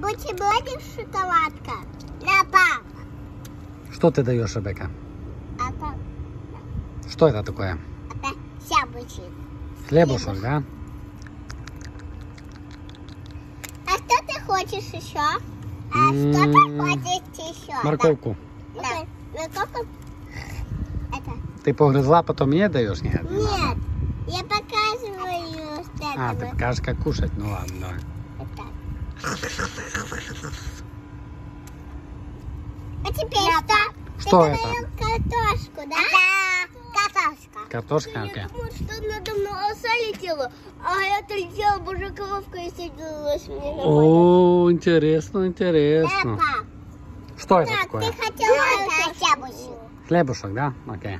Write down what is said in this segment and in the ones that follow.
бутербродик шоколадка. На, пап. Что ты даешь, Ребекка? А пап, Что это такое? это яблочек. Хлебушек, да? А что ты хочешь еще? А что ты М, хочешь еще? Морковку. Да. Морковку? Это. Ты погрызла, потом мне даешь? Нет. Нет. Я показываю, А, ты покажешь, как кушать. Ну ладно. А теперь что? Что это? картошку, да? Это картошка. Картошка, окей. думала, что надо мной оса летела, а я то летела, боже, головка и садилась мне на О, интересно, интересно. Папа, Что это так, такое? ты хотел картошку. Хлебушек, да? Окей.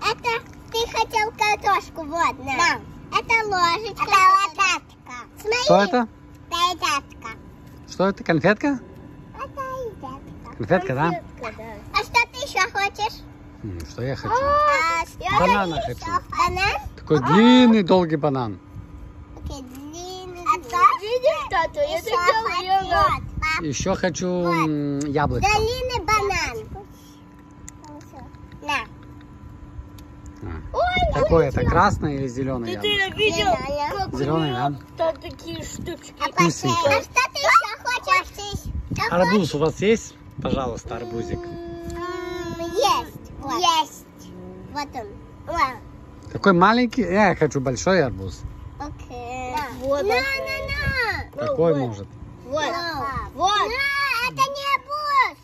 Это ты хотел картошку, вот, на. Да. Это ложечка. Это лопатка. Смотри. Что это? Это. Что это? Конфетка? Это едятка. Конфетка, да? А что ты еще хочешь? Что я хочу? А, Банана ты хочу. Банан? Такой длинный, долгий банан. Окей, длинный. А то? Видишь, тату, я так Вот, Еще хочу м, яблочко. Длинный банан. На. А. Какое это? Красное или зеленое Ты яблоко? видел, неё да? там такие штучки. А, а что ты еще хочешь? Арбуз у вас есть? Пожалуйста, арбузик. Есть. Вот. Есть. Вот он. Вот. Какой маленький? Я хочу большой арбуз. Окей. Вот на, на, на. Какой вот. может? Вот. Вот. Вот. На, это не арбуз.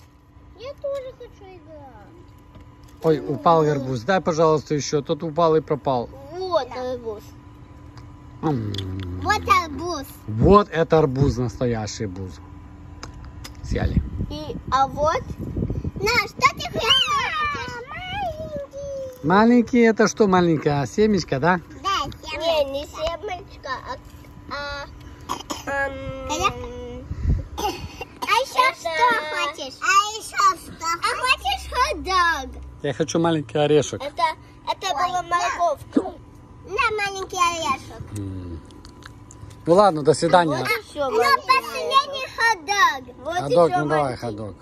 Я тоже хочу играть. Ой, упал арбуз. Дай, пожалуйста, еще. Тот упал и пропал. Вот арбуз. М. Вот арбуз. Вот это арбуз, настоящий арбуз. Съели. И, а вот На, что ты хочешь? Маленький. Маленький это что маленькая? Семечка, да? Да, не, не семечко, а, а ам, А еще Это- что хочешь? А еще что? А хочешь хот-дог? Я хочу маленький орешек. это, это была морковка. На, маленький орешек. М. Ну ладно, до свидания. Вот еще Хот-дог. Вот Ходок, еще ну давай ходок.